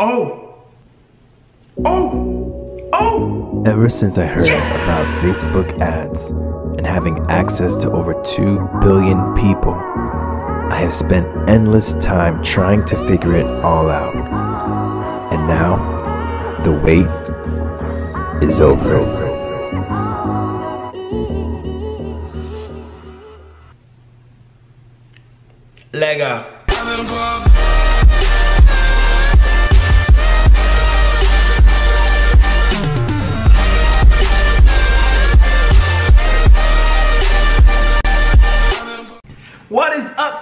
Oh! Oh! Oh! Ever since I heard about Facebook ads and having access to over 2 billion people, I have spent endless time trying to figure it all out. And now, the wait is over. Lega.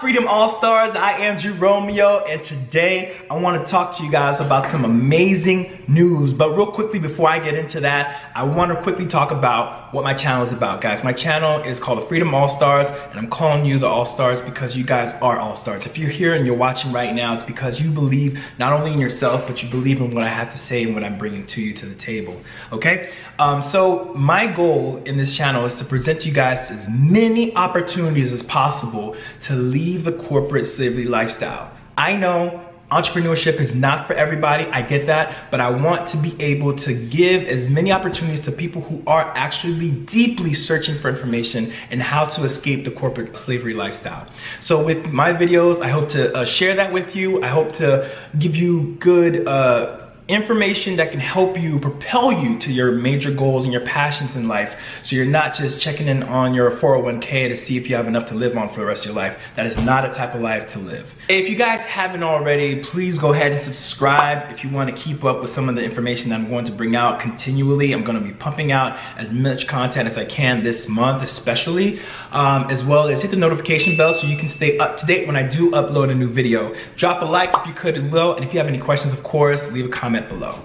Freedom All Stars? I am Drew Romeo, and today I want to talk to you guys about some amazing news. But real quickly, before I get into that, I want to quickly talk about what my channel is about, guys. My channel is called the Freedom All Stars, and I'm calling you the All Stars because you guys are All Stars. If you're here and you're watching right now, it's because you believe not only in yourself, but you believe in what I have to say and what I'm bringing to you to the table. Okay? Um, so my goal in this channel is to present you guys as many opportunities as possible to leave the corporate slavery lifestyle. I know entrepreneurship is not for everybody, I get that, but I want to be able to give as many opportunities to people who are actually deeply searching for information and how to escape the corporate slavery lifestyle. So with my videos, I hope to uh, share that with you. I hope to give you good uh, information that can help you propel you to your major goals and your passions in life. So you're not just checking in on your 401k to see if you have enough to live on for the rest of your life. That is not a type of life to live. If you guys haven't already please go ahead and subscribe. If you want to keep up with some of the information that i'm going to bring out continually i'm going to be pumping out as much content as i can this month especially um, as well as hit the notification bell so you can stay up to date when i do upload a new video. Drop a like if you could and will and if you have any questions of course leave a comment comment below.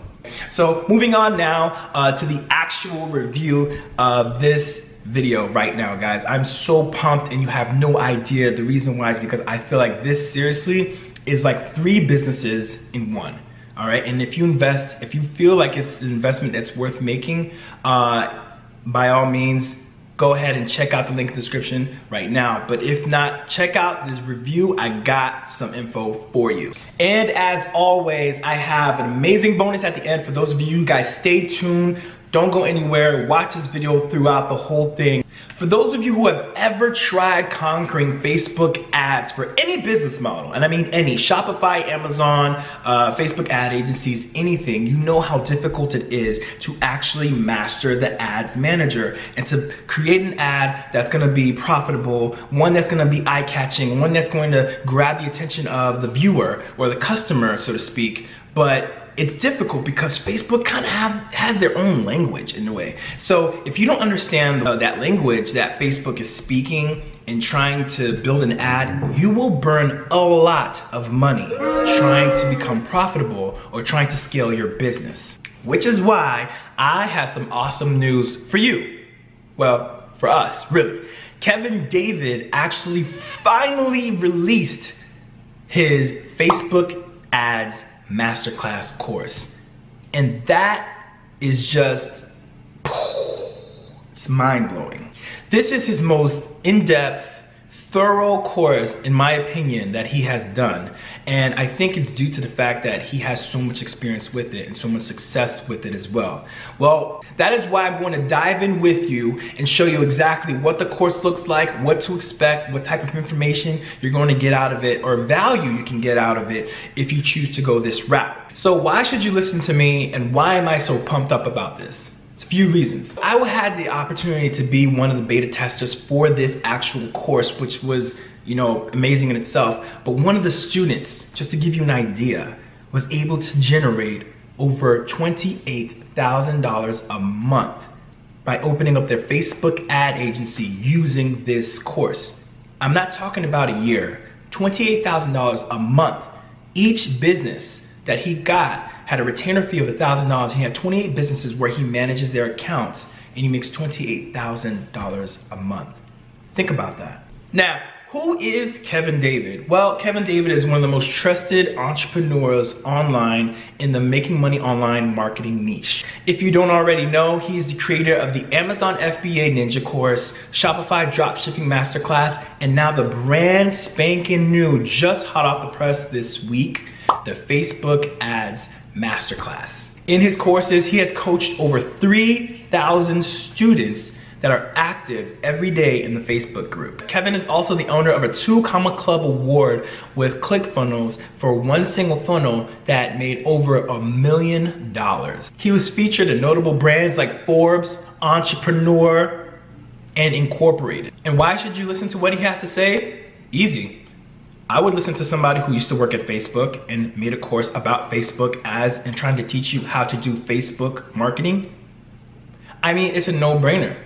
So moving on now uh, to the actual review of this video right now, guys. I'm so pumped and you have no idea. The reason why is because I feel like this seriously is like three businesses in one. All right, and if you invest, if you feel like it's an investment that's worth making, uh, by all means, go ahead and check out the link in the description right now. But if not, check out this review. I got some info for you. And as always, I have an amazing bonus at the end for those of you guys. Stay tuned. Don't go anywhere. Watch this video throughout the whole thing. For those of you who have ever tried conquering Facebook ads for any business model, and I mean any, Shopify, Amazon, uh, Facebook ad agencies, anything, you know how difficult it is to actually master the ads manager and to create an ad that's gonna be profitable, one that's gonna be eye-catching, one that's going to grab the attention of the viewer or the customer, so to speak, but it's difficult because Facebook kind of has their own language in a way. So if you don't understand that language that Facebook is speaking and trying to build an ad, you will burn a lot of money trying to become profitable or trying to scale your business. Which is why I have some awesome news for you. Well, for us, really. Kevin David actually finally released his Facebook ads masterclass course. And that is just, it's mind blowing. This is his most in-depth, thorough course, in my opinion, that he has done. And I think it's due to the fact that he has so much experience with it and so much success with it as well. Well, that is why I'm going to dive in with you and show you exactly what the course looks like, what to expect, what type of information you're going to get out of it or value you can get out of it if you choose to go this route. So why should you listen to me and why am I so pumped up about this? a few reasons. I had the opportunity to be one of the beta testers for this actual course, which was, you know, amazing in itself. But one of the students, just to give you an idea, was able to generate over $28,000 a month by opening up their Facebook ad agency using this course. I'm not talking about a year, $28,000 a month. Each business that he got had a retainer fee of $1,000. He had 28 businesses where he manages their accounts and he makes $28,000 a month. Think about that. Now, who is Kevin David? Well, Kevin David is one of the most trusted entrepreneurs online in the making money online marketing niche. If you don't already know, he's the creator of the Amazon FBA Ninja course, Shopify Dropshipping Masterclass, and now the brand spanking new, just hot off the press this week, the Facebook Ads Masterclass. In his courses, he has coached over 3,000 students that are active every day in the Facebook group. Kevin is also the owner of a two comma club award with ClickFunnels for one single funnel that made over a million dollars. He was featured in notable brands like Forbes, Entrepreneur, and Incorporated. And why should you listen to what he has to say? Easy. I would listen to somebody who used to work at Facebook and made a course about Facebook ads and trying to teach you how to do Facebook marketing. I mean, it's a no-brainer.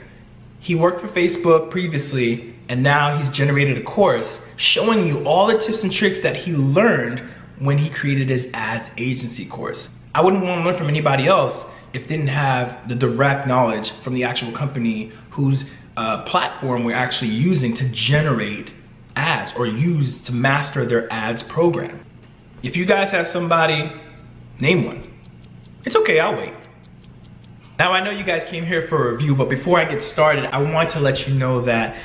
He worked for Facebook previously and now he's generated a course showing you all the tips and tricks that he learned when he created his ads agency course. I wouldn't want to learn from anybody else if they didn't have the direct knowledge from the actual company whose uh, platform we're actually using to generate ads or use to master their ads program. If you guys have somebody, name one. It's okay, I'll wait. Now I know you guys came here for a review, but before I get started, I want to let you know that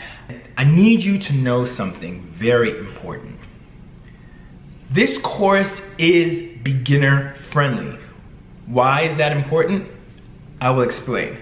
I need you to know something very important. This course is beginner friendly. Why is that important? I will explain.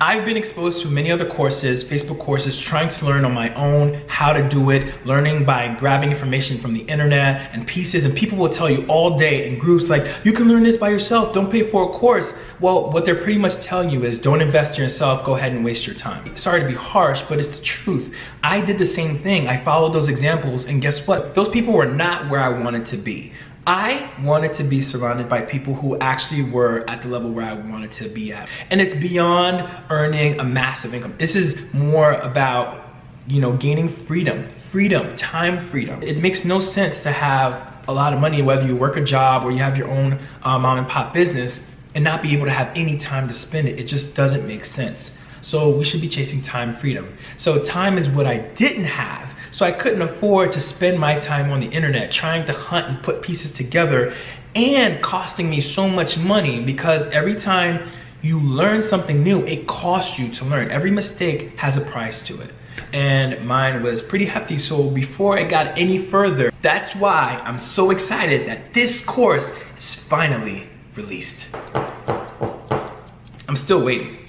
I've been exposed to many other courses, Facebook courses, trying to learn on my own how to do it, learning by grabbing information from the internet and pieces, and people will tell you all day in groups like, you can learn this by yourself, don't pay for a course. Well, what they're pretty much telling you is don't invest in yourself, go ahead and waste your time. Sorry to be harsh, but it's the truth. I did the same thing. I followed those examples, and guess what? Those people were not where I wanted to be. I wanted to be surrounded by people who actually were at the level where I wanted to be at. And it's beyond earning a massive income. This is more about, you know, gaining freedom, freedom, time freedom. It makes no sense to have a lot of money, whether you work a job or you have your own uh, mom and pop business and not be able to have any time to spend it. It just doesn't make sense. So we should be chasing time freedom. So time is what I didn't have so I couldn't afford to spend my time on the internet trying to hunt and put pieces together and costing me so much money because every time you learn something new, it costs you to learn. Every mistake has a price to it. And mine was pretty hefty. So before I got any further, that's why I'm so excited that this course is finally released. I'm still waiting.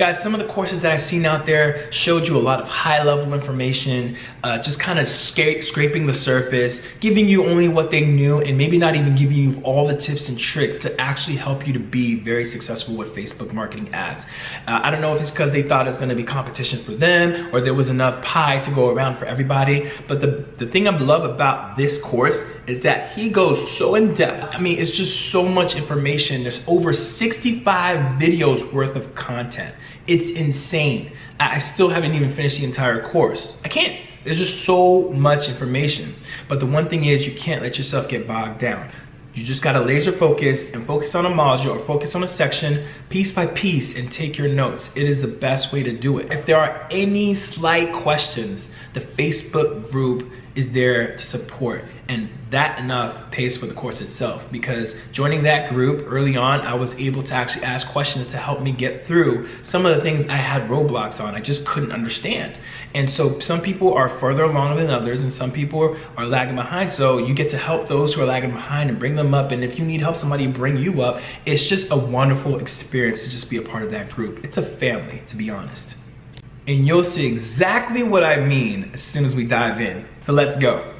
Guys, some of the courses that I've seen out there showed you a lot of high level information, uh, just kind of sca scraping the surface, giving you only what they knew and maybe not even giving you all the tips and tricks to actually help you to be very successful with Facebook marketing ads. Uh, I don't know if it's because they thought it was gonna be competition for them or there was enough pie to go around for everybody, but the, the thing I love about this course is that he goes so in depth. I mean, it's just so much information. There's over 65 videos worth of content. It's insane. I still haven't even finished the entire course. I can't. There's just so much information. But the one thing is you can't let yourself get bogged down. You just gotta laser focus and focus on a module or focus on a section piece by piece and take your notes. It is the best way to do it. If there are any slight questions, the Facebook group is there to support and that enough pays for the course itself. Because joining that group early on I was able to actually ask questions to help me get through some of the things I had roadblocks on. I just couldn't understand. And so some people are further along than others and some people are lagging behind. So you get to help those who are lagging behind and bring them up. And if you need help somebody bring you up. It's just a wonderful experience to just be a part of that group. It's a family to be honest. And you'll see exactly what I mean as soon as we dive in. So let's go.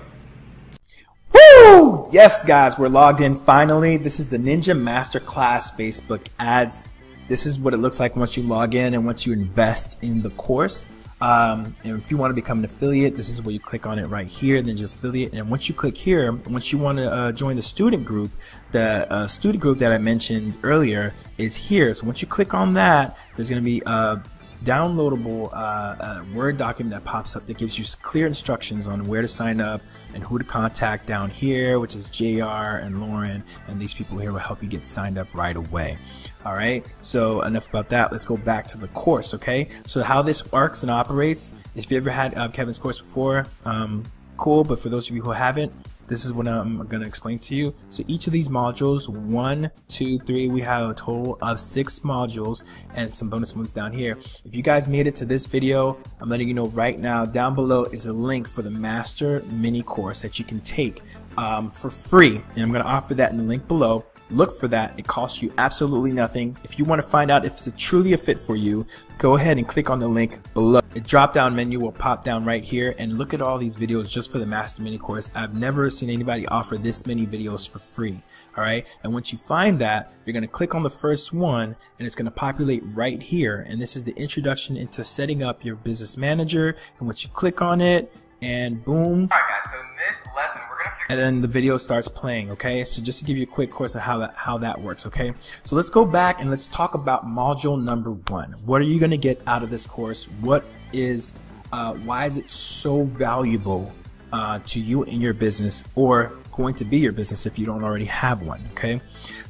Woo! Yes, guys, we're logged in finally. This is the Ninja Masterclass Facebook ads. This is what it looks like once you log in and once you invest in the course. Um, and if you want to become an affiliate, this is where you click on it right here, Ninja Affiliate. And once you click here, once you want to uh, join the student group, the uh, student group that I mentioned earlier is here. So once you click on that, there's going to be uh, downloadable uh, uh, Word document that pops up that gives you clear instructions on where to sign up and who to contact down here, which is JR and Lauren, and these people here will help you get signed up right away. All right, so enough about that. Let's go back to the course, okay? So how this works and operates, if you ever had uh, Kevin's course before, um, cool, but for those of you who haven't, this is what I'm going to explain to you. So each of these modules, one, two, three, we have a total of six modules and some bonus ones down here. If you guys made it to this video, I'm letting you know right now, down below is a link for the master mini course that you can take um, for free. And I'm going to offer that in the link below look for that. It costs you absolutely nothing. If you want to find out if it's truly a fit for you, go ahead and click on the link below. The drop down menu will pop down right here and look at all these videos just for the Master Mini course. I've never seen anybody offer this many videos for free. All right. And once you find that, you're going to click on the first one and it's going to populate right here. And this is the introduction into setting up your business manager. And once you click on it and boom. All right, guys. So this lesson, we're to and then the video starts playing okay? So just to give you a quick course of how that how that works okay? So let's go back and let's talk about module number one. What are you to get out of this course? What is uh, why is it so valuable uh, to you in your business or going to be your business if you don't already have one okay?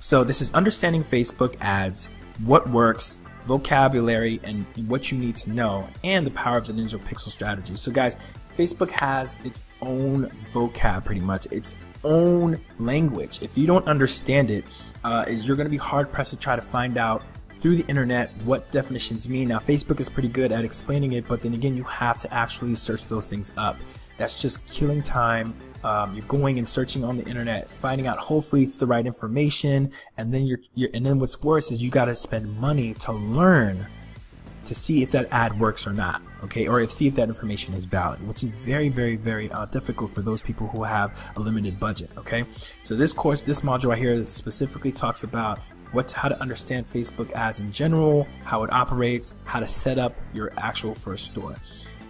So this is understanding Facebook ads what works vocabulary and what you need to know and the power of the ninja pixel strategy. So guys Facebook has its own vocab, pretty much, its own language. If you don't understand it, uh, you're going to be hard pressed to try to find out through the internet what definitions mean. Now, Facebook is pretty good at explaining it, but then again, you have to actually search those things up. That's just killing time. Um, you're going and searching on the internet, finding out hopefully it's the right information, and then you're, you're and then what's worse is you got to spend money to learn to see if that ad works or not, okay, or if see if that information is valid, which is very, very, very uh, difficult for those people who have a limited budget, okay. So this course, this module right here specifically talks about what's how to understand Facebook ads in general, how it operates, how to set up your actual first store.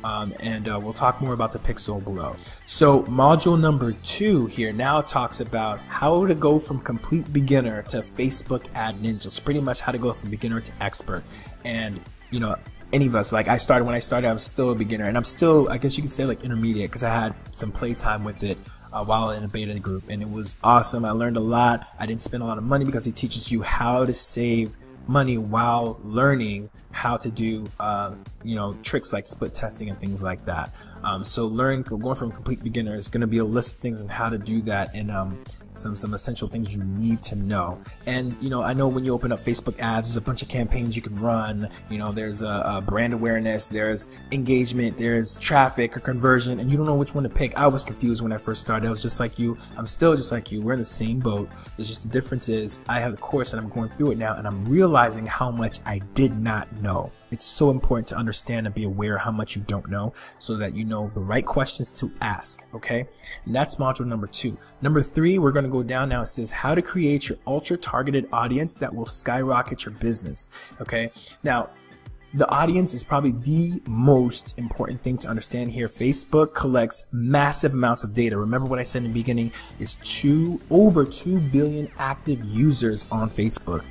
Um, and uh, we'll talk more about the pixel below. So module number two here now talks about how to go from complete beginner to Facebook ad ninja. So pretty much how to go from beginner to expert. And you know, any of us. Like I started when I started, I was still a beginner, and I'm still, I guess you could say, like intermediate because I had some playtime with it uh, while in a beta group, and it was awesome. I learned a lot. I didn't spend a lot of money because it teaches you how to save money while learning how to do, uh, you know, tricks like split testing and things like that. Um, so learning, going from complete beginner is going to be a list of things and how to do that, and um, some some essential things you need to know. And you know, I know when you open up Facebook ads, there's a bunch of campaigns you can run. You know, there's a, a brand awareness, there's engagement, there's traffic or conversion, and you don't know which one to pick. I was confused when I first started. I was just like you. I'm still just like you. We're in the same boat. There's just the difference is I have a course and I'm going through it now, and I'm realizing how much I did not know. It's so important to understand and be aware how much you don't know so that you know the right questions to ask. Okay. And that's module number two. Number three, we're going to go down now. It says how to create your ultra targeted audience that will skyrocket your business. Okay. Now, the audience is probably the most important thing to understand here. Facebook collects massive amounts of data. Remember what I said in the beginning is two over 2 billion active users on Facebook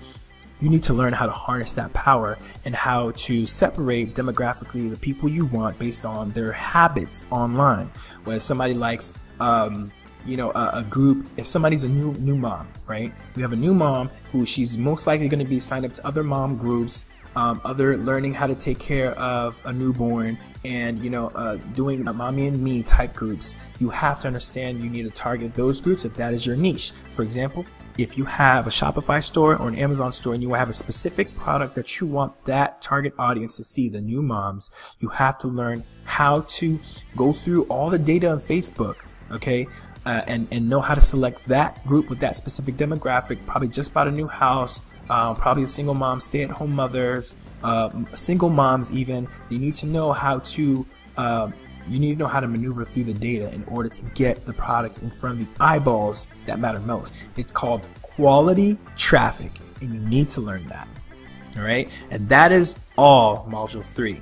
you need to learn how to harness that power and how to separate demographically the people you want based on their habits online. When somebody likes, um, you know, a, a, group, if somebody's a new new mom, right? We have a new mom who she's most likely going to be signed up to other mom groups, um, other learning how to take care of a newborn, and you know, uh, doing mommy and me type groups. You have to understand you need to target those groups if that is your niche. For example, if you have a Shopify store or an Amazon store and you have a specific product that you want that target audience to see, the new moms, you have to learn how to go through all the data on Facebook, okay? Uh, and, and know how to select that group with that specific demographic, probably just bought a new house, uh, probably a single mom, stay at home mothers, uh, single moms even. You need to know how to uh, you need to know how to maneuver through the data in order to get the product in front of the eyeballs that matter most. It's called quality traffic, and you need to learn that. All right, and that is all module three.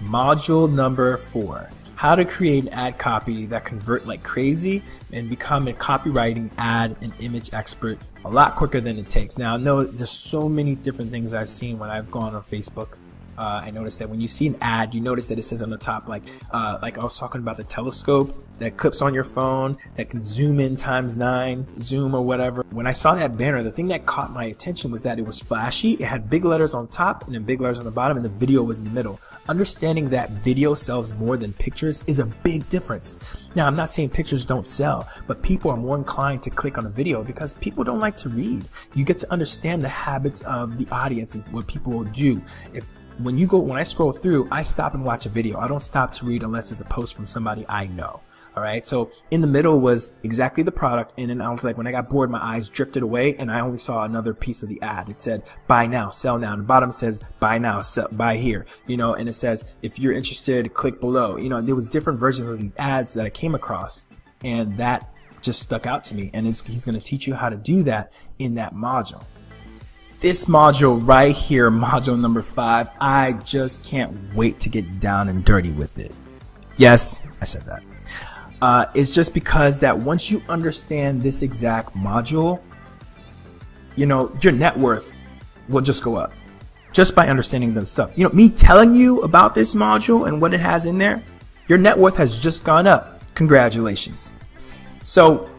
Module number four how to create an ad copy that convert like crazy and become a copywriting ad and image expert a lot quicker than it takes. Now, I know there's so many different things I've seen when I've gone on Facebook uh, I noticed that when you see an ad, you notice that it says on the top, like, uh, like I was talking about the telescope that clips on your phone that can zoom in times nine, zoom or whatever. When I saw that banner, the thing that caught my attention was that it was flashy. It had big letters on top and then big letters on the bottom, and the video was in the middle. Understanding that video sells more than pictures is a big difference. Now, I'm not saying pictures don't sell, but people are more inclined to click on a video because people don't like to read. You get to understand the habits of the audience and what people will do. If when you go when I scroll through, I stop and watch a video. I don't stop to read unless it's a post from somebody I know. All right. So in the middle was exactly the product. And then I was like, when I got bored, my eyes drifted away and I only saw another piece of the ad. It said, buy now, sell now. And the bottom says, buy now, sell, buy here, you know, and it says, if you're interested, click below. You know, there was different versions of these ads that I came across and that just stuck out to me. And he's going to teach you how to do that in that module. This module right here, module number five, I just can't wait to get down and dirty with it. Yes, I said that uh, is just because that once you understand this exact module, you know, your net worth will just go up just by understanding the stuff. You know, me telling you about this module and what it has in there, your net worth has just gone up. Congratulations. So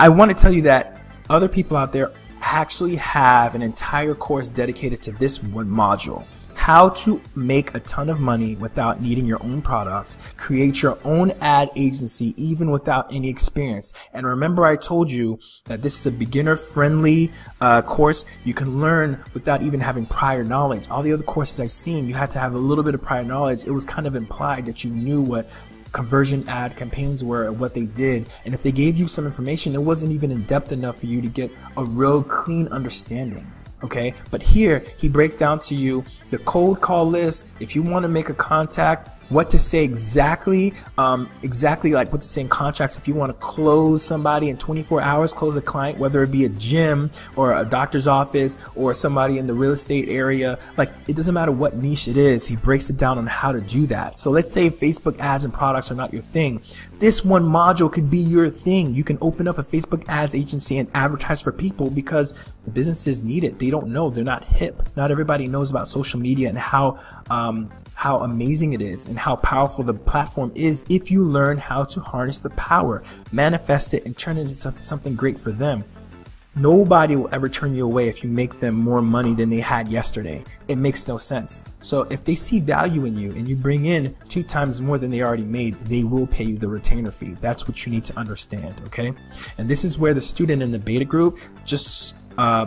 I want to tell you that other people out there actually have an entire course dedicated to this one module how to make a ton of money without needing your own product, create your own ad agency even without any experience. And remember I told you that this is a beginner friendly uh, course. You can learn without even having prior knowledge. All the other courses I've seen, you had to have a little bit of prior knowledge. It was kind of implied that you knew what conversion ad campaigns were and what they did. And if they gave you some information, it wasn't even in depth enough for you to get a real clean understanding okay but here he breaks down to you the cold call list if you want to make a contact what to say exactly, um, exactly like what to say in contracts. If you want to close somebody in 24 hours, close a client, whether it be a gym or a doctor's office or somebody in the real estate area, like it doesn't matter what niche it is. He breaks it down on how to do that. So let's say Facebook ads and products are not your thing. This one module could be your thing. You can open up a Facebook ads agency and advertise for people because the businesses need it. They don't know. They're not hip. Not everybody knows about social media and how, um, how amazing it is and how powerful the platform is if you learn how to harness the power, manifest it, and turn it into something great for them. Nobody will ever turn you away if you make them more money than they had yesterday. It makes no sense. So if they see value in you and you bring in two times more than they already made, they will pay you the retainer fee. That's what you need to understand, okay? And this is where the student in the beta group just uh,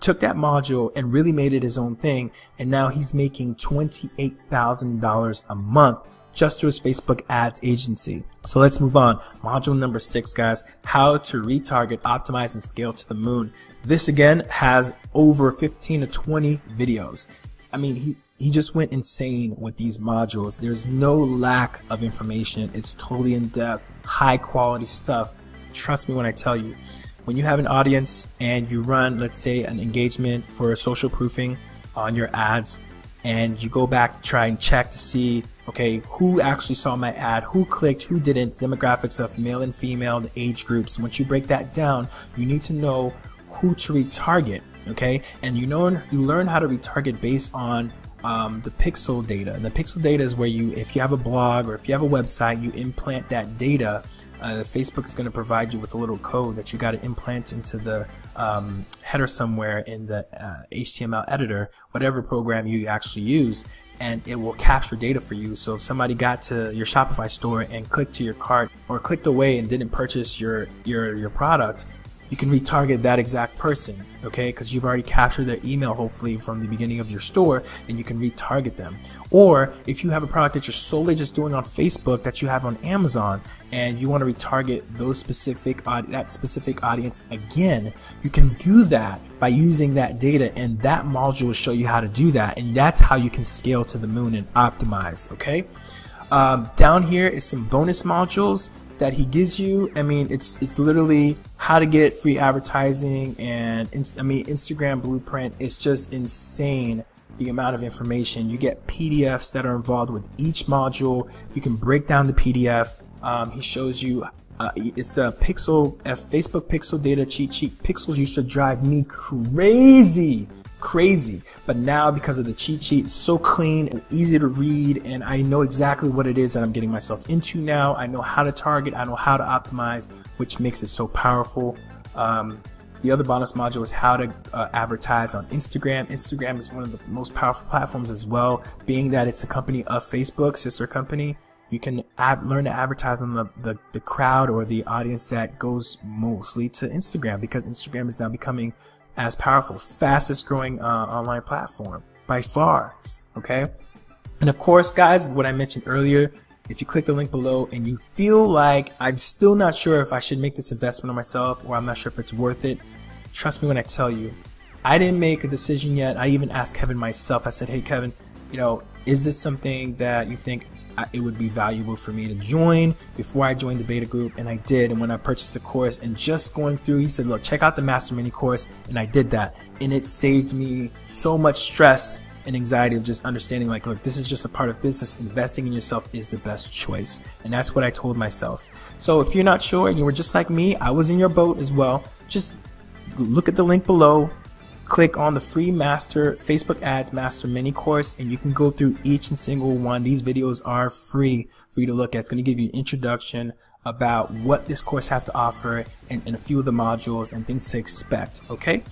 took that module and really made it his own thing. And now he's making $28,000 a month just through his Facebook ads agency. So let's move on. Module number six, guys, how to retarget, optimize, and scale to the moon. This again has over 15 to 20 videos. I mean, he, he just went insane with these modules. There's no lack of information. It's totally in depth, high quality stuff. Trust me when I tell you when you have an audience and you run, let's say, an engagement for social proofing on your ads, and you go back to try and check to see, okay, who actually saw my ad, who clicked, who didn't, demographics of male and female, the age groups. Once you break that down, you need to know who to retarget, okay? And you know you learn how to retarget based on um, the pixel data. And the pixel data is where you, if you have a blog or if you have a website, you implant that data uh, Facebook is going to provide you with a little code that you got to implant into the um, header somewhere in the uh, HTML editor, whatever program you actually use, and it will capture data for you. So if somebody got to your Shopify store and clicked to your cart or clicked away and didn't purchase your your your product, you can retarget that exact person, okay? Because you've already captured their email, hopefully, from the beginning of your store, and you can retarget them. Or if you have a product that you're solely just doing on Facebook that you have on Amazon, and you want to retarget those specific that specific audience again, you can do that by using that data, and that module will show you how to do that, and that's how you can scale to the moon and optimize. Okay. Um, down here is some bonus modules that he gives you. I mean, it's it's literally how to get free advertising and I mean Instagram blueprint. It's just insane the amount of information. You get PDFs that are involved with each module. You can break down the PDF. Um, he shows you. Uh, it's the Pixel F Facebook Pixel Data cheat sheet. Pixels used to drive me crazy crazy. But now because of the cheat sheet, so clean and easy to read and I know exactly what it is that I'm getting myself into now. I know how to target, I know how to optimize, which makes it so powerful. Um, the other bonus module is how to uh, advertise on Instagram. Instagram is one of the most powerful platforms as well, being that it's a company of Facebook, sister company. You can ad- learn to advertise on the, the, the crowd or the audience that goes mostly to Instagram because Instagram is now becoming as powerful, fastest growing uh, online platform by far. Okay. And of course, guys, what I mentioned earlier, if you click the link below and you feel like I'm still not sure if I should make this investment on myself or I'm not sure if it's worth it, trust me when I tell you, I didn't make a decision yet. I even asked Kevin myself. I said, hey, Kevin, you know, is this something that you think it would be valuable for me to join before I joined the beta group and I did. And when I purchased the course and just going through he said look check out the master mini course and I did that. And it saved me so much stress and anxiety of just understanding like look this is just a part of business. Investing in yourself is the best choice. And that's what I told myself. So if you're not sure and you were just like me I was in your boat as well. Just look at the link below click on the free master Facebook ads master mini course and you can go through each and single one. These videos are free for you to look at. It's going to give you an introduction about what this course has to offer and, and a few of the modules and things to expect. Okay.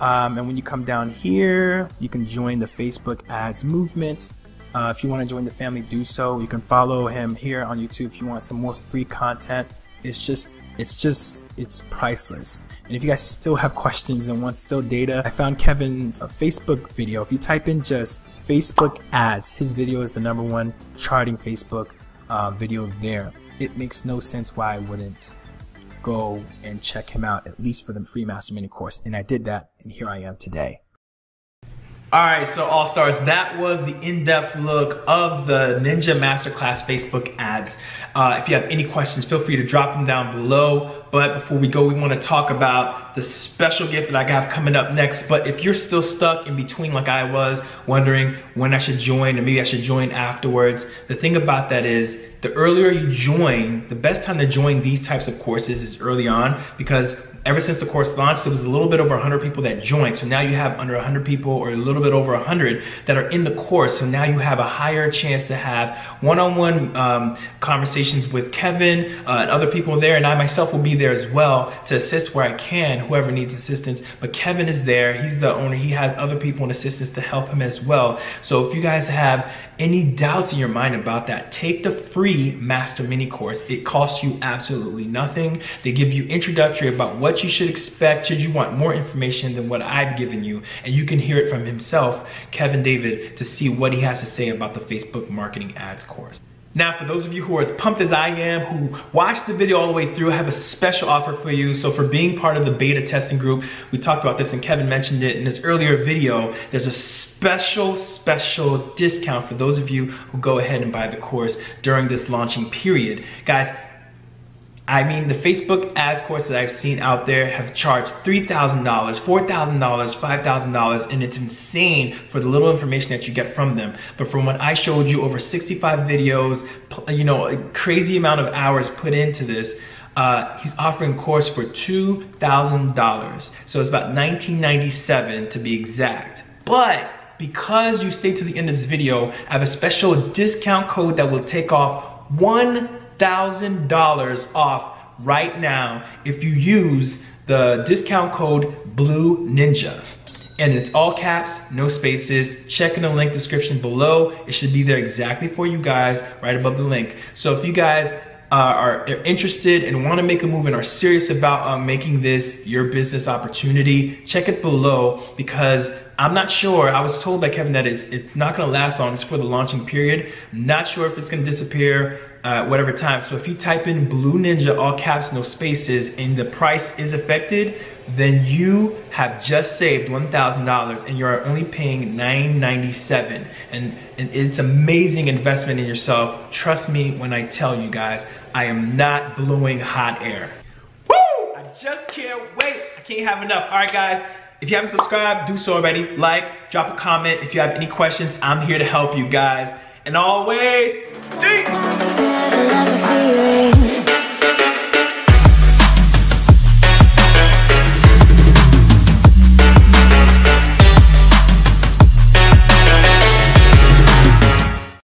Um, and when you come down here, you can join the Facebook ads movement. Uh, if you want to join the family, do so. You can follow him here on YouTube if you want some more free content. It's just it's just it's priceless. And if you guys still have questions and want still data i found kevin's facebook video. If you type in just facebook ads his video is the number one charting facebook uh, video there. It makes no sense why i wouldn't go and check him out at least for the free master mini course. And i did that and here i am today all right, so All Stars, that was the in-depth look of the Ninja Masterclass Facebook ads. Uh, if you have any questions, feel free to drop them down below. But before we go, we want to talk about the special gift that I have coming up next. But if you're still stuck in between like I was, wondering when I should join and maybe I should join afterwards, the thing about that is the earlier you join, the best time to join these types of courses is early on because ever since the course launched, it was a little bit over 100 people that joined. So now you have under 100 people or a little bit over 100 that are in the course. So now you have a higher chance to have one-on-one um, conversations with Kevin uh, and other people there. And I myself will be there as well to assist where I can, whoever needs assistance. But Kevin is there. He's the owner. He has other people and assistants to help him as well. So if you guys have any doubts in your mind about that, take the free Master Mini course. It costs you absolutely nothing. They give you introductory about what you should expect should you want more information than what I've given you. And you can hear it from himself, Kevin David, to see what he has to say about the Facebook Marketing Ads course. Now, for those of you who are as pumped as I am, who watched the video all the way through, I have a special offer for you. So for being part of the beta testing group, we talked about this and Kevin mentioned it in his earlier video, there's a special, special discount for those of you who go ahead and buy the course during this launching period. Guys, I mean, the Facebook ads course that I've seen out there have charged $3,000, $4,000, $5,000, and it's insane for the little information that you get from them. But from what I showed you, over 65 videos, you know, a crazy amount of hours put into this, uh, he's offering a course for $2,000. So it's about 1997 to be exact. But because you stay to the end of this video, I have a special discount code that will take off one $1,000 off right now if you use the discount code Blue Ninja. And it's all caps, no spaces. Check in the link description below. It should be there exactly for you guys right above the link. So if you guys uh, are, interested and want to make a move and are serious about uh, making this your business opportunity, check it below because I'm not sure. I was told by Kevin that it's, it's not going to last long. It's for the launching period. I'm not sure if it's going to disappear uh, whatever time. So if you type in Blue Ninja, all caps, no spaces, and the price is affected, then you have just saved $1,000 and you're only paying 997. And, and it's amazing investment in yourself. Trust me when I tell you guys, I am not blowing hot air. Woo! I just can't wait. I can't have enough. All right, guys. If you haven't subscribed, do so already. Like, drop a comment. If you have any questions, I'm here to help you guys. And always, peace! love the feeling.